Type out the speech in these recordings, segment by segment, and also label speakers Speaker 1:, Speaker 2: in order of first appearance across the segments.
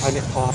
Speaker 1: how did it pop?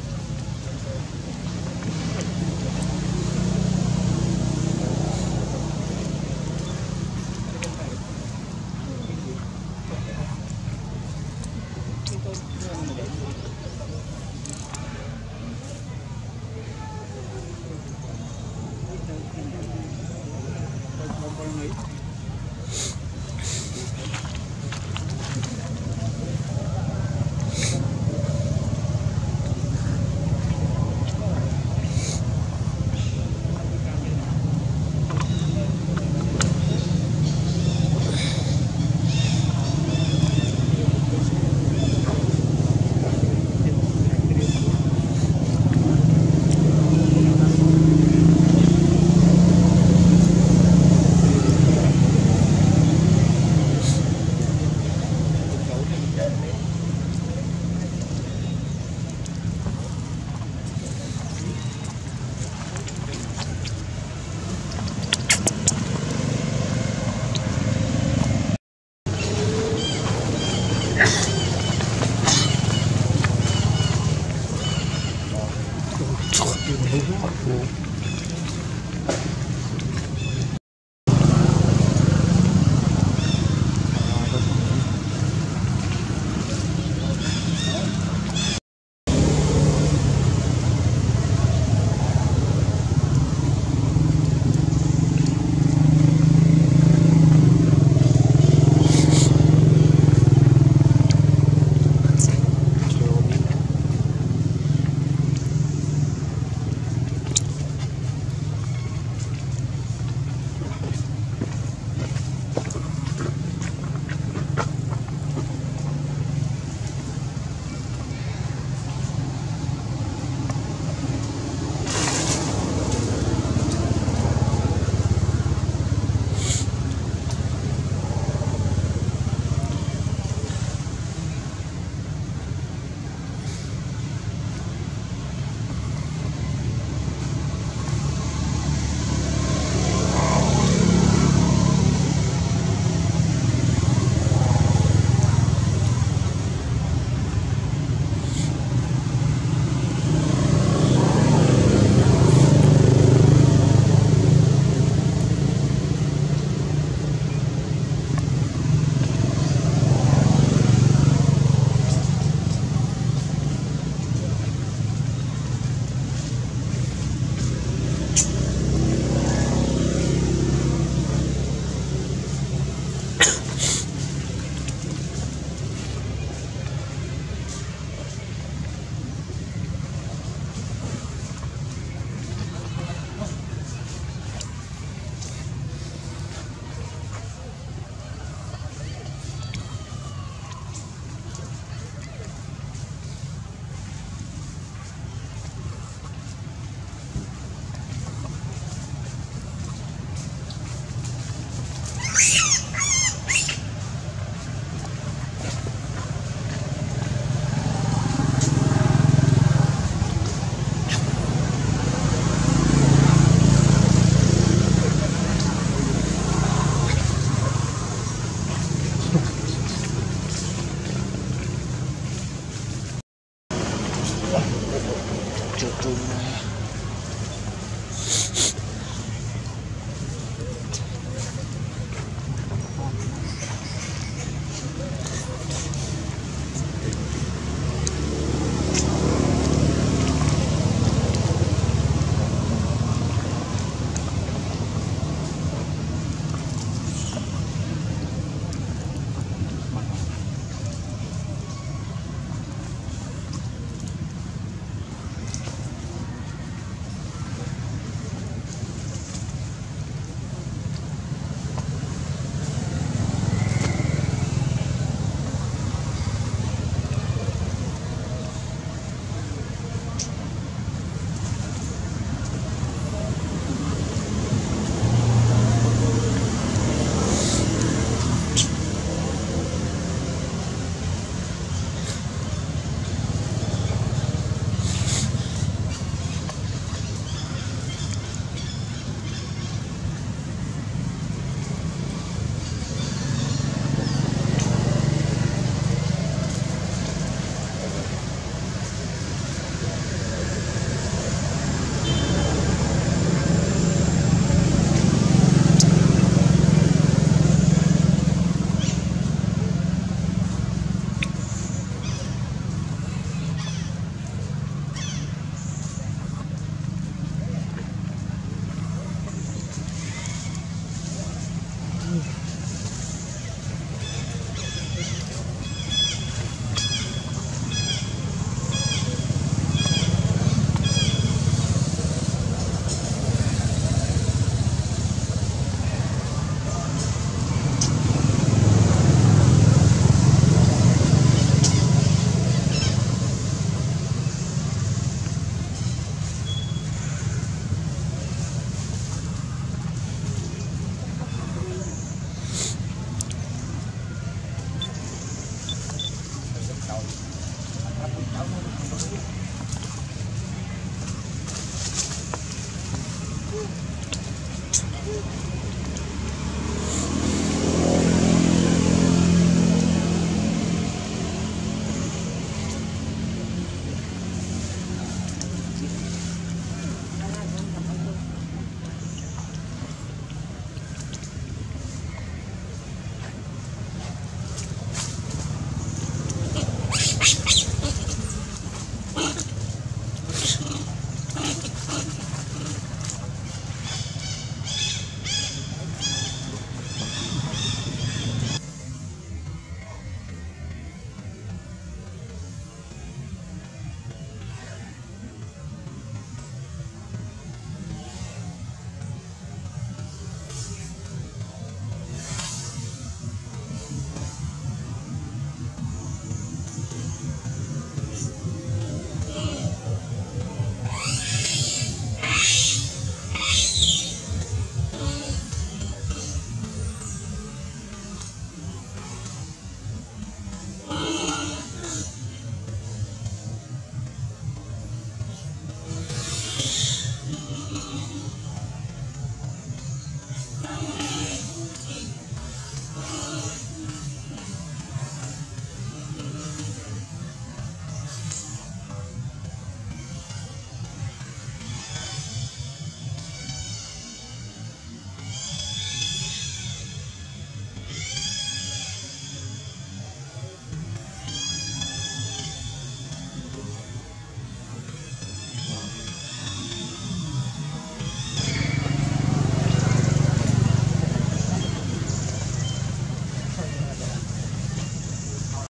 Speaker 1: Yes.